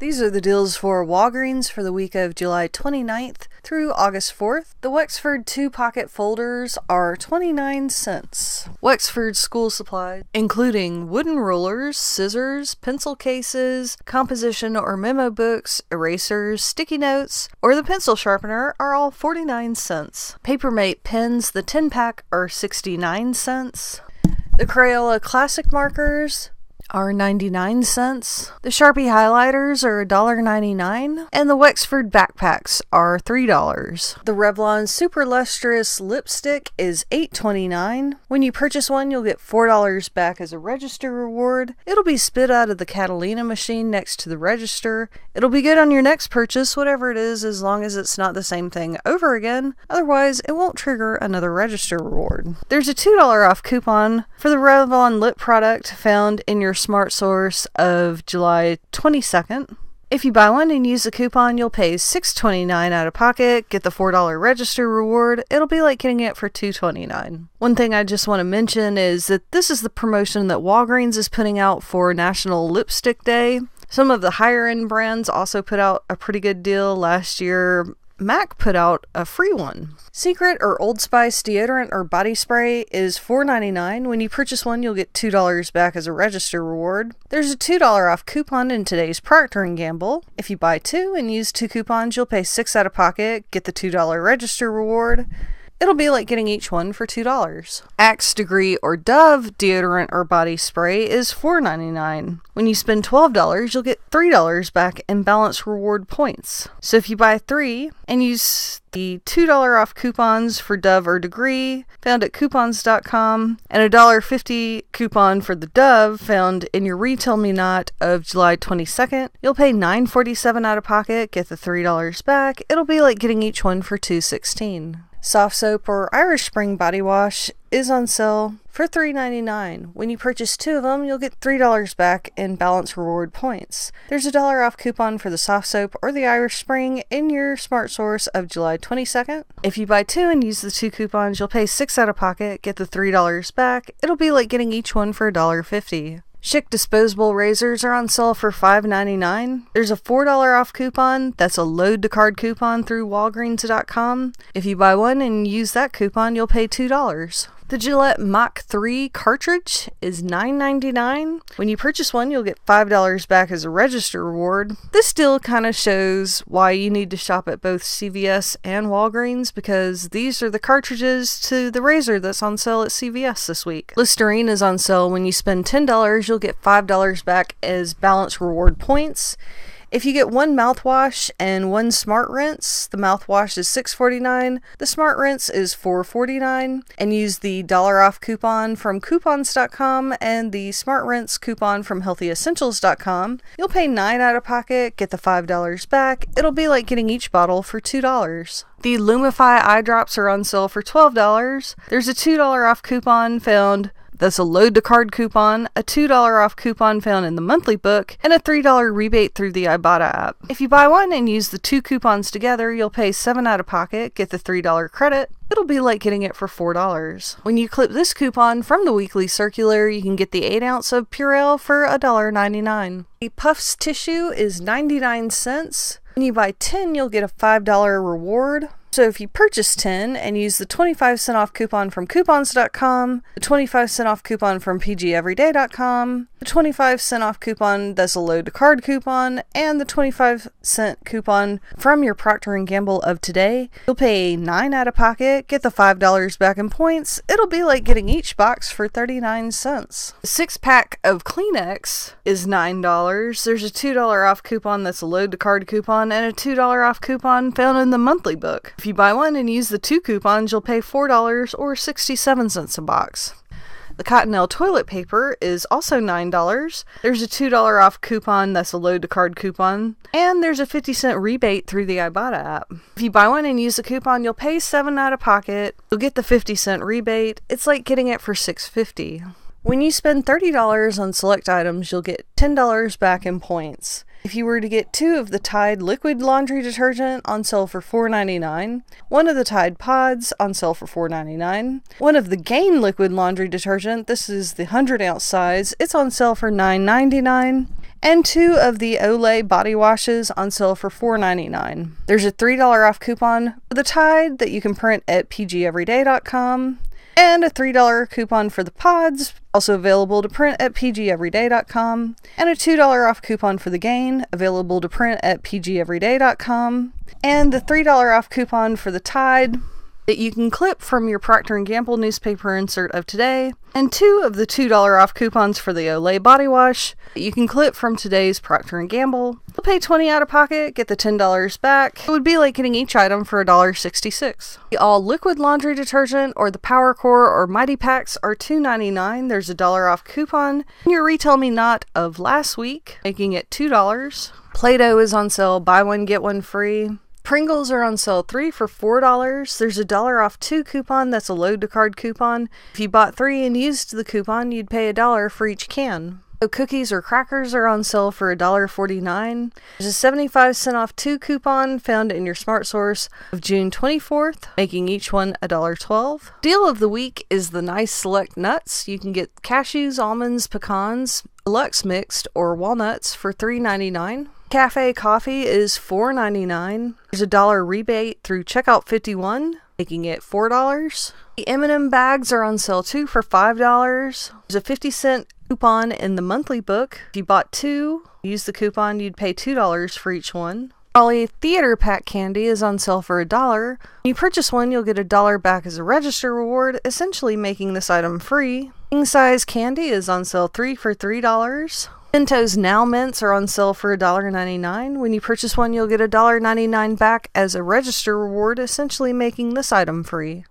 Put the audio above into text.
These are the deals for Walgreens for the week of July 29th through August 4th. The Wexford two pocket folders are 29 cents. Wexford school supplies, including wooden rulers, scissors, pencil cases, composition or memo books, erasers, sticky notes, or the pencil sharpener, are all 49 cents. Papermate pens, the 10 pack, are 69 cents. The Crayola Classic markers are 99 cents. The Sharpie highlighters are $1.99 and the Wexford backpacks are $3. The Revlon Super Lustrous lipstick is $8.29. When you purchase one, you'll get $4 back as a register reward. It'll be spit out of the Catalina machine next to the register. It'll be good on your next purchase, whatever it is, as long as it's not the same thing over again. Otherwise, it won't trigger another register reward. There's a $2 off coupon for the Revlon lip product found in your Smart Source of July 22nd. If you buy one and use the coupon, you'll pay $6.29 out of pocket, get the $4 register reward. It'll be like getting it for $2.29. One thing I just want to mention is that this is the promotion that Walgreens is putting out for National Lipstick Day. Some of the higher end brands also put out a pretty good deal last year. MAC put out a free one. Secret or Old Spice deodorant or body spray is $4.99. When you purchase one, you'll get $2 back as a register reward. There's a $2 off coupon in today's Procter & Gamble. If you buy two and use two coupons, you'll pay 6 out of pocket, get the $2 register reward. It'll be like getting each one for $2. Axe Degree or Dove deodorant or body spray is $4.99. When you spend $12, you'll get $3 back in balance reward points. So if you buy three and use the $2 off coupons for Dove or Degree found at coupons.com and a $1.50 coupon for the Dove found in your Retail Me Not of July 22nd, you'll pay $9.47 out of pocket, get the $3 back. It'll be like getting each one for $2.16. Soft soap or Irish Spring body wash is on sale for $3.99. When you purchase two of them, you'll get $3 back in balance reward points. There's a dollar off coupon for the soft soap or the Irish Spring in your Smart Source of July 22nd. If you buy two and use the two coupons, you'll pay 6 out of pocket, get the $3 back. It'll be like getting each one for $1.50. Schick disposable razors are on sale for $5.99. There's a $4 off coupon. That's a load to card coupon through walgreens.com. If you buy one and use that coupon, you'll pay $2. The Gillette Mach 3 cartridge is $9.99. When you purchase one, you'll get $5 back as a register reward. This deal kind of shows why you need to shop at both CVS and Walgreens because these are the cartridges to the razor that's on sale at CVS this week. Listerine is on sale. When you spend $10, you'll get $5 back as balance reward points. If you get one mouthwash and one smart rinse, the mouthwash is $6.49, the smart rinse is $4.49, and use the dollar off coupon from coupons.com and the smart rinse coupon from healthyessentials.com. You'll pay 9 out of pocket, get the $5 back. It'll be like getting each bottle for $2. The Lumify eye drops are on sale for $12. There's a $2 off coupon found that's a load to card coupon, a $2 off coupon found in the monthly book, and a $3 rebate through the Ibotta app. If you buy one and use the two coupons together, you'll pay 7 out of pocket, get the $3 credit. It'll be like getting it for $4. When you clip this coupon from the weekly circular, you can get the 8 ounce of Purell for $1.99. The Puffs tissue is 99 cents. When you buy 10, you'll get a $5 reward. So if you purchase 10 and use the 25 cent off coupon from coupons.com, the 25 cent off coupon from pgeveryday.com, the 25 cent off coupon that's a load to card coupon, and the 25 cent coupon from your Procter & Gamble of today, you'll pay 9 out of pocket, get the $5 back in points. It'll be like getting each box for 39 cents. The 6 pack of Kleenex is $9. There's a $2 off coupon that's a load to card coupon and a $2 off coupon found in the monthly book. If you buy one and use the two coupons, you'll pay $4 or 67 cents a box. The Cottonelle toilet paper is also $9. There's a $2 off coupon that's a load to card coupon, and there's a 50 cent rebate through the Ibotta app. If you buy one and use the coupon, you'll pay 7 out of pocket. You'll get the 50 cent rebate. It's like getting it for 6.50. When you spend $30 on select items, you'll get $10 back in points. If you were to get two of the Tide liquid laundry detergent on sale for $4.99, one of the Tide pods on sale for $4.99, one of the Gain liquid laundry detergent, this is the 100 ounce size, it's on sale for $9.99, and two of the Olay body washes on sale for $4.99. There's a $3 off coupon for the Tide that you can print at pgeveryday.com and a $3 coupon for the pods, also available to print at pgeveryday.com, and a $2 off coupon for the Gain, available to print at pgeveryday.com, and the $3 off coupon for the Tide, that you can clip from your Procter & Gamble newspaper insert of today, and two of the $2 off coupons for the Olay body wash you can clip from today's Procter & Gamble. You'll pay 20 out of pocket, get the $10 back. It would be like getting each item for $1.66. The all liquid laundry detergent or the Power Core or Mighty Packs are $2.99. There's a dollar off coupon. And your Retail Me Not of last week, making it $2. Play-Doh is on sale, buy one get one free. Pringles are on sale three for four dollars. There's a dollar off two coupon that's a load to card coupon. If you bought three and used the coupon, you'd pay a dollar for each can. Cookies or crackers are on sale for $1.49. There's a 75 cent off two coupon found in your smart source of June 24th, making each one $1.12. Deal of the week is the nice select nuts. You can get cashews, almonds, pecans, deluxe mixed, or walnuts for $3.99. Cafe coffee is $4.99. There's a dollar rebate through checkout 51, making it $4. The M&M bags are on sale too for $5. There's a 50 cent coupon in the monthly book. If you bought two, use the coupon, you'd pay $2 for each one. Ollie Theater Pack candy is on sale for a dollar. When you purchase one, you'll get a dollar back as a register reward, essentially making this item free. King size candy is on sale three for $3. Mentos Now Mints are on sale for $1.99. When you purchase one, you'll get $1.99 back as a register reward, essentially making this item free.